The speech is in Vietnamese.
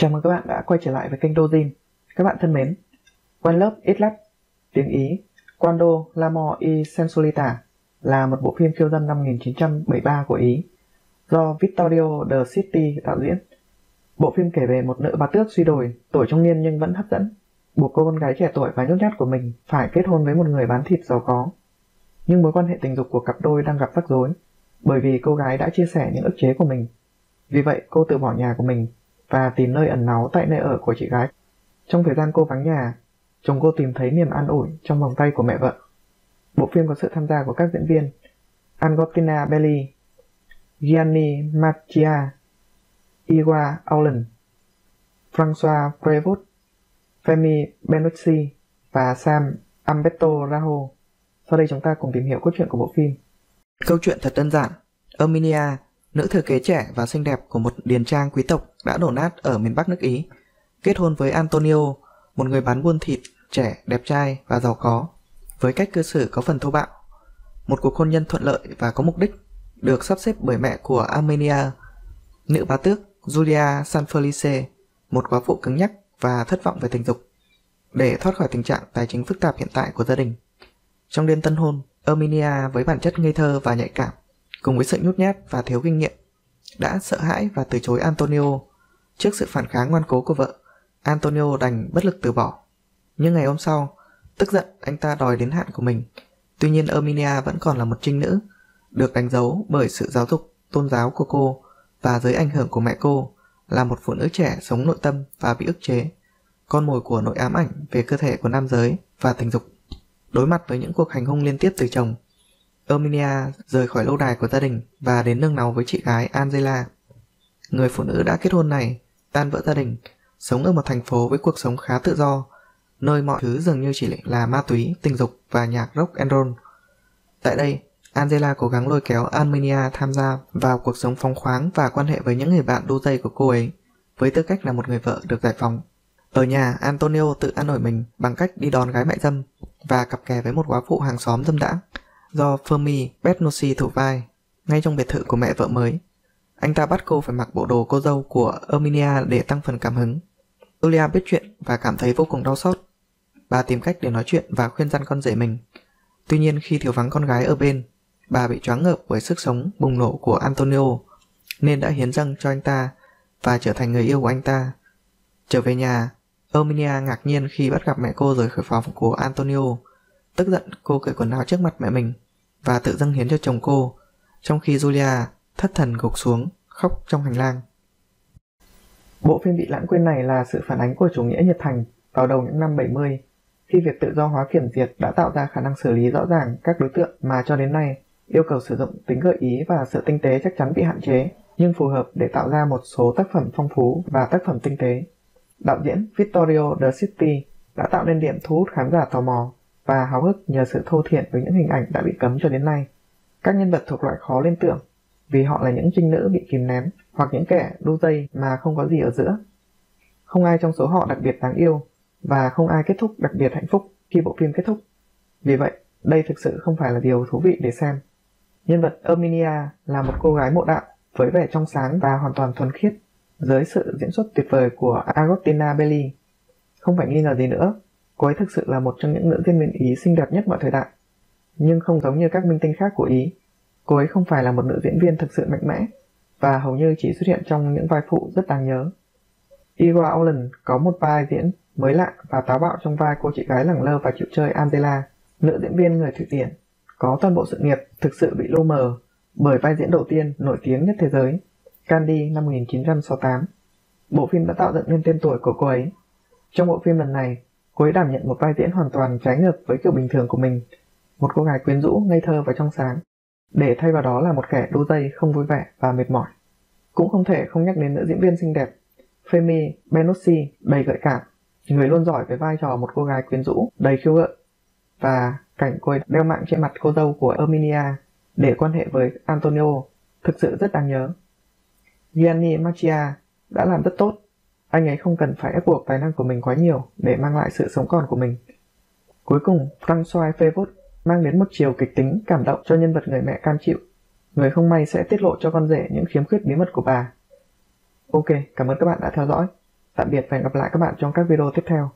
Chào mừng các bạn đã quay trở lại với kênh Dojin. Các bạn thân mến, One Love It Love, tiếng Ý, Quando l'amore e sensualita là một bộ phim khiêu dân năm 1973 của Ý do Vittorio De Sisti đạo diễn. Bộ phim kể về một nữ bà tước suy đồi, tuổi trung niên nhưng vẫn hấp dẫn, buộc cô con gái trẻ tuổi và nhút nhát của mình phải kết hôn với một người bán thịt giàu có. Nhưng mối quan hệ tình dục của cặp đôi đang gặp rắc rối, bởi vì cô gái đã chia sẻ những ức chế của mình. Vì vậy, cô từ bỏ nhà của mình và tìm nơi ẩn náu tại nơi ở của chị gái. Trong thời gian cô vắng nhà, chồng cô tìm thấy niềm an ủi trong vòng tay của mẹ vợ. Bộ phim có sự tham gia của các diễn viên Angotina Belli, Gianni Macchia, Iwa Aulen, François Prévost, Femi Benucci và Sam Umberto Raho. Sau đây chúng ta cùng tìm hiểu cốt truyện của bộ phim. Câu chuyện thật đơn giản. Erminia nữ thừa kế trẻ và xinh đẹp của một điền trang quý tộc đã đổ nát ở miền Bắc nước Ý, kết hôn với Antonio, một người bán buôn thịt, trẻ, đẹp trai và giàu có, với cách cư xử có phần thô bạo. Một cuộc hôn nhân thuận lợi và có mục đích, được sắp xếp bởi mẹ của Armenia, nữ bá tước Julia Sanfelice, một quá phụ cứng nhắc và thất vọng về tình dục, để thoát khỏi tình trạng tài chính phức tạp hiện tại của gia đình. Trong đêm tân hôn, Armenia với bản chất ngây thơ và nhạy cảm cùng với sự nhút nhát và thiếu kinh nghiệm, đã sợ hãi và từ chối Antonio. Trước sự phản kháng ngoan cố của vợ, Antonio đành bất lực từ bỏ. Nhưng ngày hôm sau, tức giận anh ta đòi đến hạn của mình. Tuy nhiên Erminia vẫn còn là một trinh nữ, được đánh dấu bởi sự giáo dục tôn giáo của cô và dưới ảnh hưởng của mẹ cô, là một phụ nữ trẻ sống nội tâm và bị ức chế, con mồi của nội ám ảnh về cơ thể của nam giới và tình dục. Đối mặt với những cuộc hành hung liên tiếp từ chồng, Erminia rời khỏi lâu đài của gia đình và đến nương náu với chị gái Angela. Người phụ nữ đã kết hôn này, tan vỡ gia đình, sống ở một thành phố với cuộc sống khá tự do, nơi mọi thứ dường như chỉ là ma túy, tình dục và nhạc rock and roll. Tại đây, Angela cố gắng lôi kéo Armenia tham gia vào cuộc sống phóng khoáng và quan hệ với những người bạn đu dây của cô ấy, với tư cách là một người vợ được giải phóng. Ở nhà, Antonio tự an ủi mình bằng cách đi đón gái mại dâm và cặp kè với một quá phụ hàng xóm dâm đãng do Fermi Bernoussi thủ vai, ngay trong biệt thự của mẹ vợ mới. Anh ta bắt cô phải mặc bộ đồ cô dâu của Erminia để tăng phần cảm hứng. Julia biết chuyện và cảm thấy vô cùng đau xót. Bà tìm cách để nói chuyện và khuyên răn con rể mình. Tuy nhiên khi thiếu vắng con gái ở bên, bà bị choáng ngợp bởi sức sống bùng nổ của Antonio, nên đã hiến dâng cho anh ta và trở thành người yêu của anh ta. Trở về nhà, Erminia ngạc nhiên khi bắt gặp mẹ cô rời khỏi phòng của Antonio Tức giận cô cởi quần áo trước mặt mẹ mình và tự dâng hiến cho chồng cô, trong khi Julia thất thần gục xuống, khóc trong hành lang. Bộ phim bị lãng quên này là sự phản ánh của chủ nghĩa Nhật Thành vào đầu những năm 70, khi việc tự do hóa kiểm duyệt đã tạo ra khả năng xử lý rõ ràng các đối tượng mà cho đến nay yêu cầu sử dụng tính gợi ý và sự tinh tế chắc chắn bị hạn chế, nhưng phù hợp để tạo ra một số tác phẩm phong phú và tác phẩm tinh tế. Đạo diễn Vittorio De Sisti đã tạo nên điểm thu hút khán giả tò mò và háo hức nhờ sự thô thiện với những hình ảnh đã bị cấm cho đến nay. Các nhân vật thuộc loại khó lên tưởng vì họ là những trinh nữ bị kìm ném hoặc những kẻ đu dây mà không có gì ở giữa. Không ai trong số họ đặc biệt đáng yêu và không ai kết thúc đặc biệt hạnh phúc khi bộ phim kết thúc. Vì vậy, đây thực sự không phải là điều thú vị để xem. Nhân vật Erminia là một cô gái mộ đạo với vẻ trong sáng và hoàn toàn thuần khiết dưới sự diễn xuất tuyệt vời của Agostina Belli. Không phải nghi ngờ gì nữa, Cô ấy thực sự là một trong những nữ diễn viên Ý xinh đẹp nhất mọi thời đại. Nhưng không giống như các minh tinh khác của Ý, cô ấy không phải là một nữ diễn viên thực sự mạnh mẽ và hầu như chỉ xuất hiện trong những vai phụ rất đáng nhớ. Eva Allen có một vai diễn mới lạ và táo bạo trong vai cô chị gái lẳng lơ và chịu chơi Angela, nữ diễn viên người Thụy Điển, có toàn bộ sự nghiệp thực sự bị lô mờ bởi vai diễn đầu tiên nổi tiếng nhất thế giới, Candy năm 1968. bộ phim đã tạo dựng nên tên tuổi của cô ấy. Trong bộ phim lần này, cô ấy đảm nhận một vai diễn hoàn toàn trái ngược với kiểu bình thường của mình, một cô gái quyến rũ, ngây thơ và trong sáng, để thay vào đó là một kẻ đu dây không vui vẻ và mệt mỏi. Cũng không thể không nhắc đến nữ diễn viên xinh đẹp Femi Benossi đầy gợi cảm, người luôn giỏi với vai trò một cô gái quyến rũ, đầy khiêu gợi. Và cảnh cô ấy đeo mạng trên mặt cô dâu của Erminia để quan hệ với Antonio thực sự rất đáng nhớ. Gianni Machia đã làm rất tốt. Anh ấy không cần phải ép buộc tài năng của mình quá nhiều để mang lại sự sống còn của mình. Cuối cùng, François Fevot mang đến một chiều kịch tính cảm động cho nhân vật người mẹ cam chịu. Người không may sẽ tiết lộ cho con rể những khiếm khuyết bí mật của bà Ok, cảm ơn các bạn đã theo dõi. Tạm biệt và hẹn gặp lại các bạn trong các video tiếp theo.